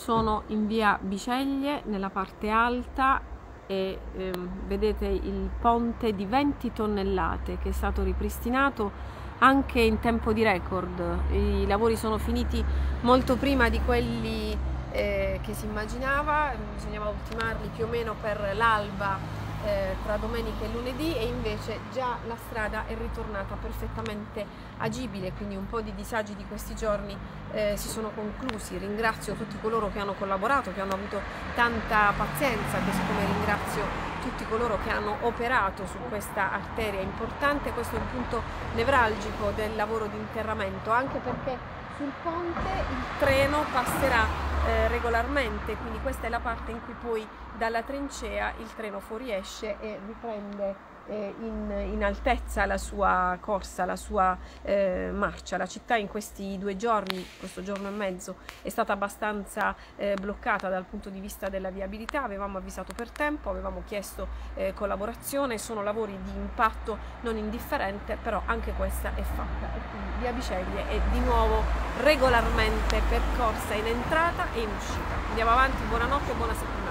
sono in via Biceglie nella parte alta e ehm, vedete il ponte di 20 tonnellate che è stato ripristinato anche in tempo di record. I lavori sono finiti molto prima di quelli eh, che si immaginava, bisognava ultimarli più o meno per l'alba eh, tra domenica e lunedì e invece già la strada è ritornata perfettamente agibile, quindi un po' di disagi di questi giorni eh, si sono conclusi. Ringrazio tutti coloro che hanno collaborato, che hanno avuto tanta pazienza, così come ringrazio tutti coloro che hanno operato su questa arteria importante. Questo è un punto nevralgico del lavoro di interramento, anche perché sul ponte il treno passerà eh, regolarmente, quindi questa è la parte in cui poi dalla trincea il treno fuoriesce e riprende eh, in, in, altezza la sua corsa, la sua eh, marcia. La città in questi due giorni, questo giorno e mezzo, è stata abbastanza eh, bloccata dal punto di vista della viabilità, avevamo avvisato per tempo, avevamo chiesto eh, collaborazione, sono lavori di impatto non indifferente, però anche questa è fatta. E quindi via Biceglie è di nuovo regolarmente percorsa in entrata e in uscita. Andiamo avanti, buonanotte e buona settimana.